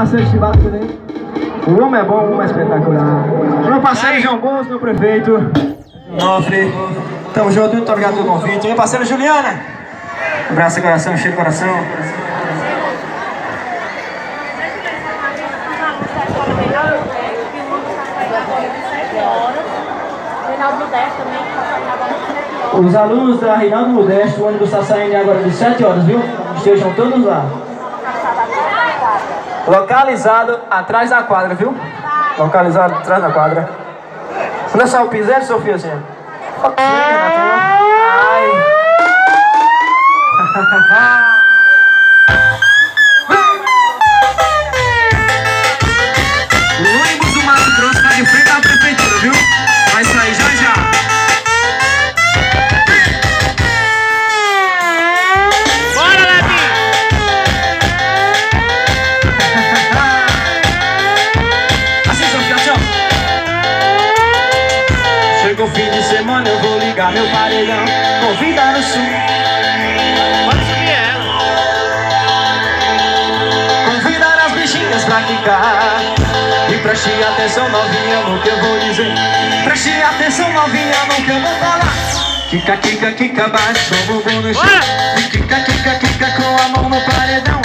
parceiro Chibata também. O homem é bom, o homem é espetacular. Meu parceiro João Gomes, meu prefeito. Nofre. Tamo junto, muito obrigado pelo convite. Meu parceiro Juliana. Abraço, coração, cheio de coração. Os alunos da Reinaldo Modesto, o ônibus está saindo agora de 7 horas, viu? Estejam todos lá. Localizado atrás da quadra, viu? Localizado atrás da quadra. Não é só o piseiro, Sofiazinha? Ai. chega o fim de semana eu vou ligar meu paredão Convida no sul. Pode subir é. ela Convidar as bichinhas pra ficar. E preste atenção novinha no que eu vou dizer. Preste atenção novinha no que eu vou falar. Kika, kika, kika, baixo vamos bumbum no chão. E kika, kika, kika com a mão no paredão.